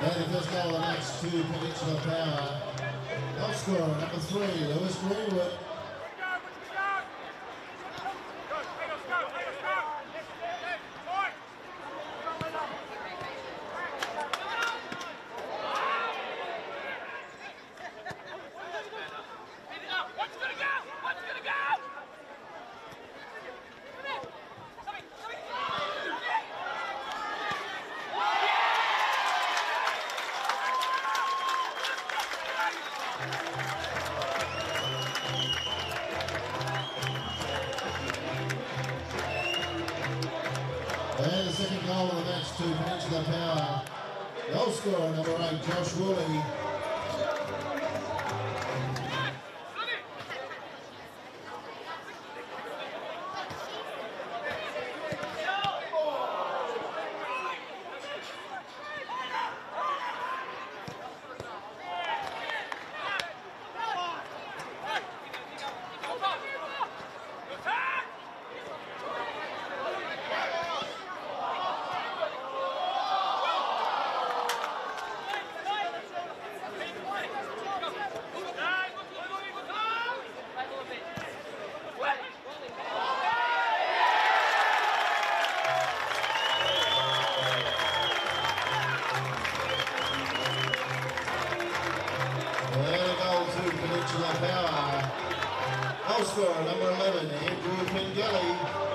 the first goal of the match to Peninsula Power. Goal scorer number three, Lewis Greenwood. And the second goal of the match to Peninsula Power. Goal scorer number eight, Josh Woolley. Goal scorer number 11, Andrew Pengelly.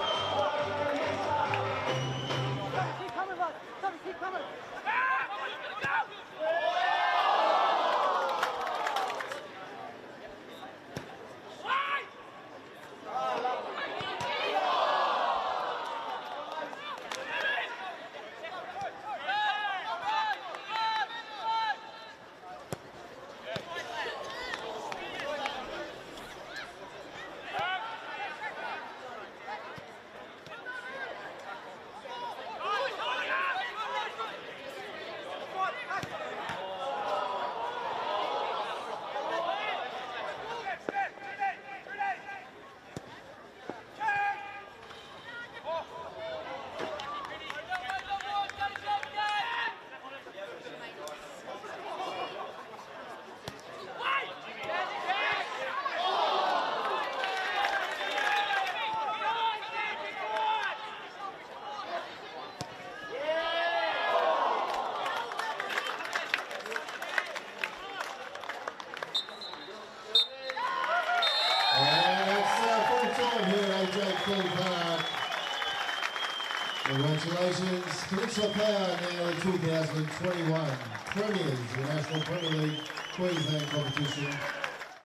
Congratulations, Peninsula Power now in 2021 Premiers, the National Premier League Queensland competition.